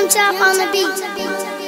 Jump Chop on the beat.